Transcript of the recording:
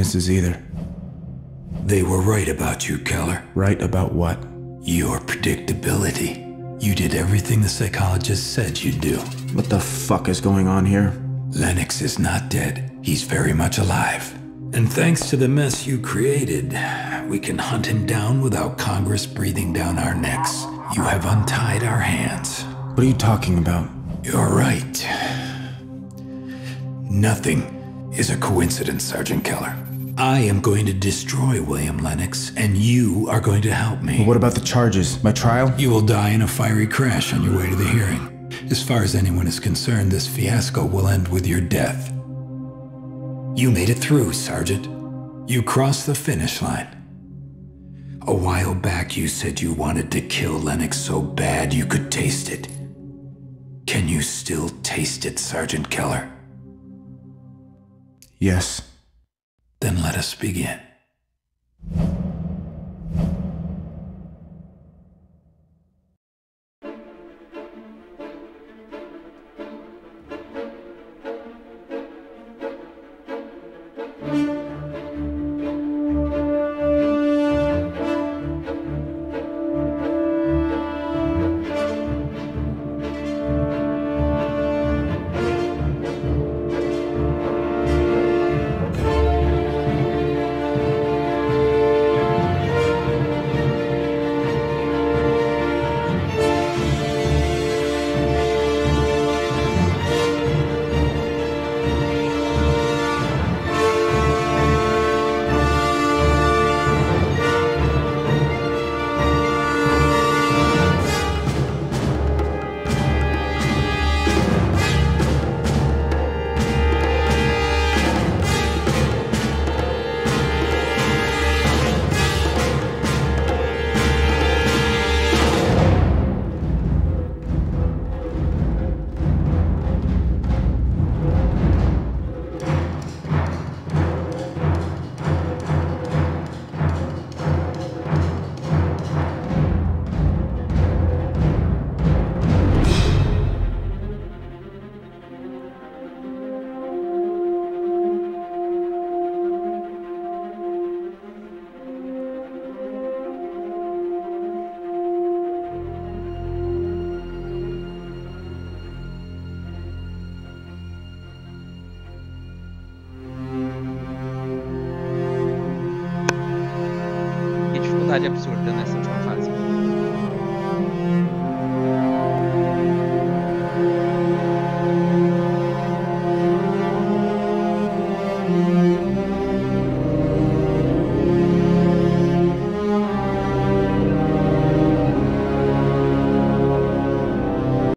witnesses either. They were right about you, Keller. Right about what? Your predictability. You did everything the psychologist said you'd do. What the fuck is going on here? Lennox is not dead. He's very much alive. And thanks to the mess you created, we can hunt him down without Congress breathing down our necks. You have untied our hands. What are you talking about? You're right. Nothing is a coincidence, Sergeant Keller. I am going to destroy William Lennox, and you are going to help me. What about the charges? My trial? You will die in a fiery crash on your way to the hearing. As far as anyone is concerned, this fiasco will end with your death. You made it through, Sergeant. You crossed the finish line. A while back, you said you wanted to kill Lennox so bad you could taste it. Can you still taste it, Sergeant Keller? Yes. Then let us begin. quantidade absurda né, nessa